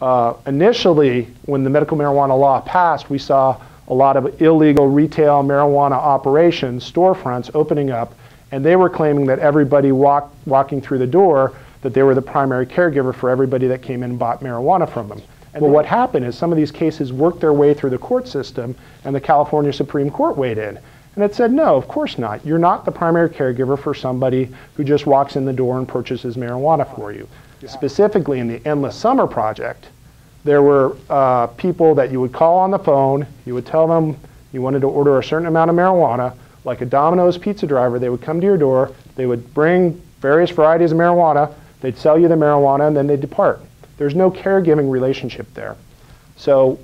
uh, initially, when the medical marijuana law passed, we saw a lot of illegal retail marijuana operations, storefronts opening up, and they were claiming that everybody walk, walking through the door, that they were the primary caregiver for everybody that came in and bought marijuana from them. And well, what happened is some of these cases worked their way through the court system, and the California Supreme Court weighed in. And it said, no, of course not. You're not the primary caregiver for somebody who just walks in the door and purchases marijuana for you. Yeah. Specifically in the Endless Summer Project, there were uh, people that you would call on the phone, you would tell them you wanted to order a certain amount of marijuana, like a Domino's pizza driver, they would come to your door, they would bring various varieties of marijuana, they'd sell you the marijuana, and then they'd depart. There's no caregiving relationship there. So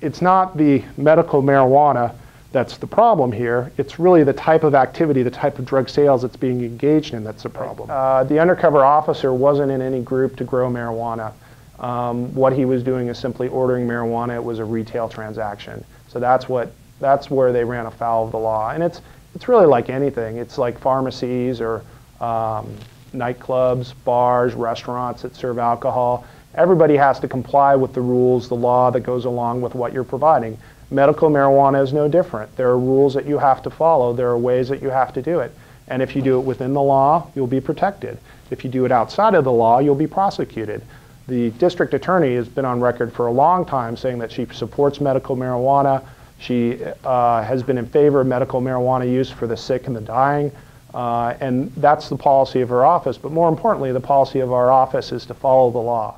it's not the medical marijuana that's the problem here. It's really the type of activity, the type of drug sales that's being engaged in that's the problem. Uh, the undercover officer wasn't in any group to grow marijuana. Um, what he was doing is simply ordering marijuana. It was a retail transaction. So that's what that's where they ran afoul of the law. And it's it's really like anything. It's like pharmacies or um, nightclubs, bars, restaurants that serve alcohol. Everybody has to comply with the rules, the law that goes along with what you're providing. Medical marijuana is no different. There are rules that you have to follow. There are ways that you have to do it. And if you do it within the law, you'll be protected. If you do it outside of the law, you'll be prosecuted. The district attorney has been on record for a long time saying that she supports medical marijuana. She uh, has been in favor of medical marijuana use for the sick and the dying. Uh, and that's the policy of her office. But more importantly, the policy of our office is to follow the law.